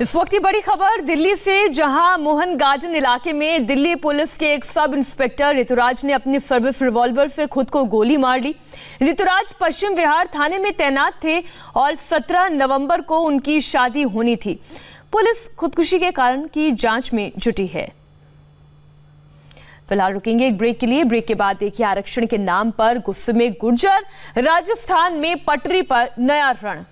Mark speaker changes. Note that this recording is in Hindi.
Speaker 1: इस वक्त की बड़ी खबर, दिल्ली से जहाँ मोहन गार्डन इलाके में दिल्ली पुलिस के एक सब इंस्पेक्टर ऋतुराज ने अपनी सर्विस रिवॉल्वर से खुद को गोली मार ली। ऋतुराज पश्चिम विहार थाने में तैनात थे और 17 नवंबर को उनकी शादी होनी थी। पुलिस खुदकुशी के कारण की जाँच में जुटी है। फ़िलहाल रुकेंगे एक ब्रेक के लिए। ब्रेक के बाद देखिए आरक्षण के नाम पर गुस्से में गुर्जर, राजस्थान में पटरी पर नया रण।